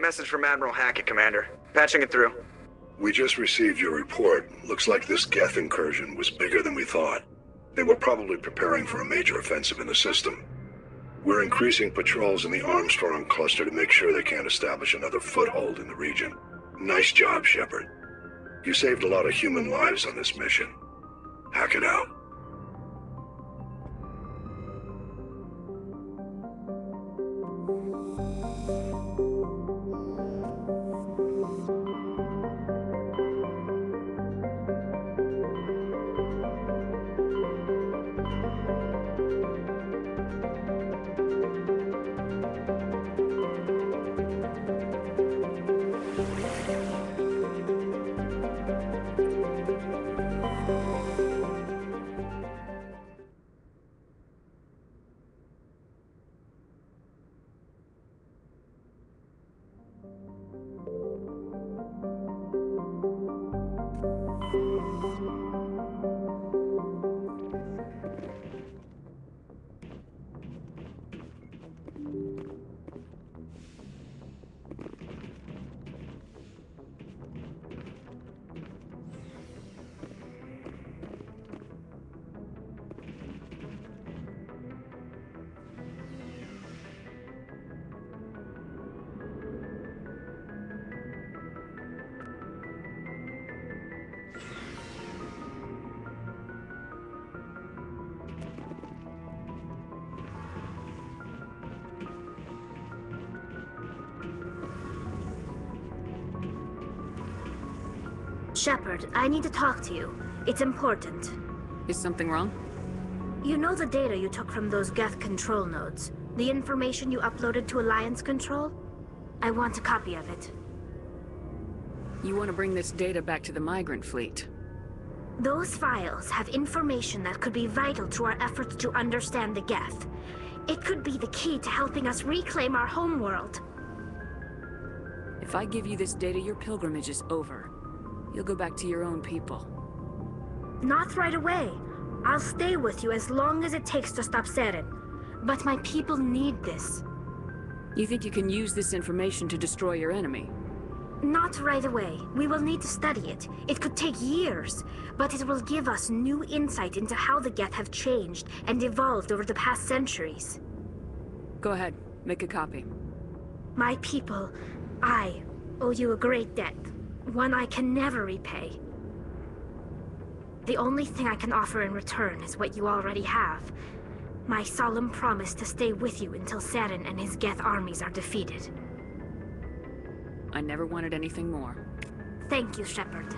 Message from Admiral Hackett, Commander. Patching it through. We just received your report. Looks like this Geth incursion was bigger than we thought. They were probably preparing for a major offensive in the system. We're increasing patrols in the Armstrong cluster to make sure they can't establish another foothold in the region. Nice job, Shepard. You saved a lot of human lives on this mission. Hackett out. Shepard, I need to talk to you. It's important. Is something wrong? You know the data you took from those Geth control nodes? The information you uploaded to Alliance Control? I want a copy of it. You want to bring this data back to the migrant fleet? Those files have information that could be vital to our efforts to understand the Geth. It could be the key to helping us reclaim our homeworld. If I give you this data, your pilgrimage is over. You'll go back to your own people. Not right away. I'll stay with you as long as it takes to stop Saren. But my people need this. You think you can use this information to destroy your enemy? Not right away. We will need to study it. It could take years, but it will give us new insight into how the Geth have changed and evolved over the past centuries. Go ahead, make a copy. My people, I owe you a great debt. One I can never repay. The only thing I can offer in return is what you already have. My solemn promise to stay with you until Saren and his Geth armies are defeated. I never wanted anything more. Thank you, Shepard.